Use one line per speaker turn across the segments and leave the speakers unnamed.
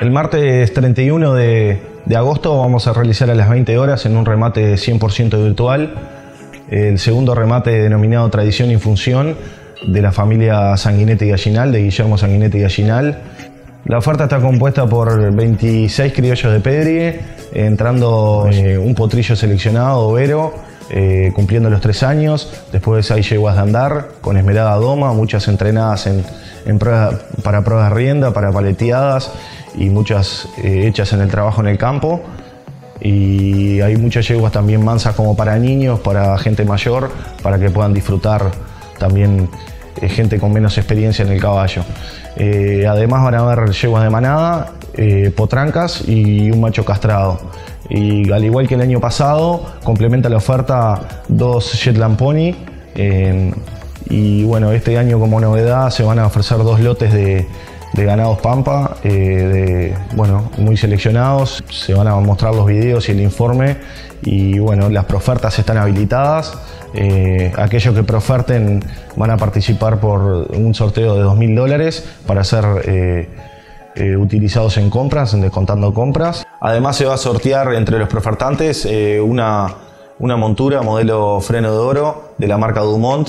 El martes 31 de, de agosto vamos a realizar a las 20 horas en un remate 100% virtual el segundo remate denominado Tradición y Función de la familia Sanguinetti Gallinal, de Guillermo Sanguinetti Gallinal. La oferta está compuesta por 26 criollos de pedrie, entrando eh, un potrillo seleccionado, overo, eh, cumpliendo los tres años. Después hay yeguas de andar con esmerada doma, muchas entrenadas en, para pruebas de rienda, para paleteadas y muchas eh, hechas en el trabajo en el campo y hay muchas yeguas también mansas como para niños, para gente mayor, para que puedan disfrutar también eh, gente con menos experiencia en el caballo. Además van a haber yeguas de manada, potrancas y un macho castrado. Y al igual que el año pasado, complementa la oferta dos Shetland Pony. y bueno, este año como novedad se van a ofrecer dos lotes de, de ganados Pampa, eh, de, bueno, muy seleccionados. Se van a mostrar los videos y el informe y bueno, las profertas están habilitadas. Eh, aquellos que proferten van a participar por un sorteo de 2.000 dólares para ser eh, utilizados en compras, en descontando compras. Además se va a sortear entre los profertantes una, una montura modelo freno de oro de la marca Dumont,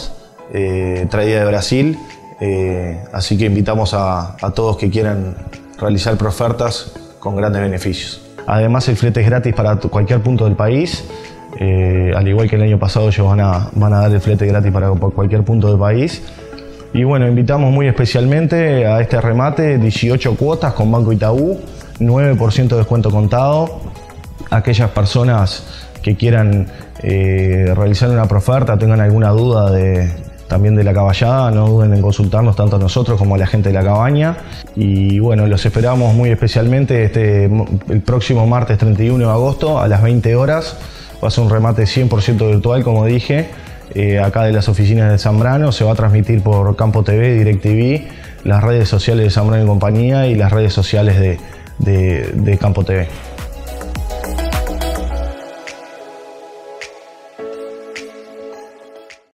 traída de Brasil, eh, así que invitamos a, todos que quieran realizar profertas con grandes beneficios. Además el flete es gratis para cualquier punto del país. Eh, al igual que el año pasado ellos van a, van a dar el flete gratis para cualquier punto del país. Y bueno, invitamos muy especialmente a este remate 18 cuotas con Banco Itaú, 9% de descuento contado. Aquellas personas que quieran eh, realizar una proferta, tengan alguna duda de, también de la caballada. No duden en consultarnos tanto a nosotros como a la gente de la cabaña. Y bueno, los esperamos muy especialmente este, el próximo martes 31 de agosto a las 20 horas. Va a ser un remate 100% virtual, como dije, eh, acá de las oficinas de Zambrano. Se va a transmitir por Campo TV, DirecTV, las redes sociales de Zambrano y compañía y las redes sociales de, de Campo TV.